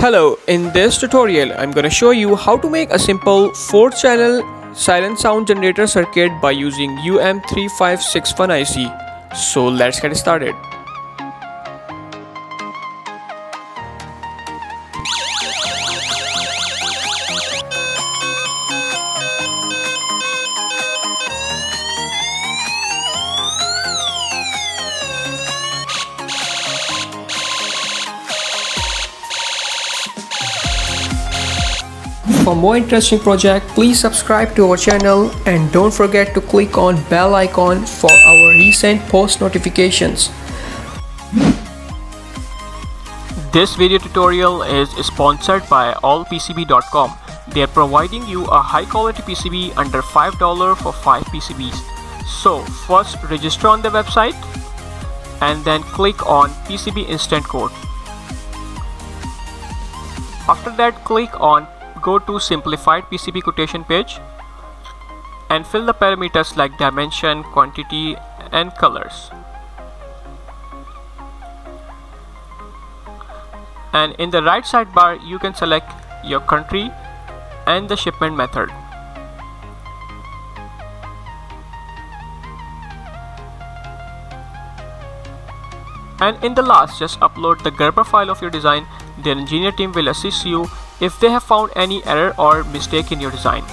Hello, in this tutorial I'm gonna show you how to make a simple 4 channel siren sound generator circuit by using UM3561 IC. So let's get started. For more interesting project, please subscribe to our channel and don't forget to click on bell icon for our recent post notifications. This video tutorial is sponsored by allpcb.com. They are providing you a high quality PCB under $5 for 5 PCBs. So first register on the website and then click on PCB instant code. After that click on go to simplified PCB quotation page and fill the parameters like dimension, quantity and colors. And in the right sidebar you can select your country and the shipment method. And in the last just upload the Gerber file of your design, the engineer team will assist you if they have found any error or mistake in your design.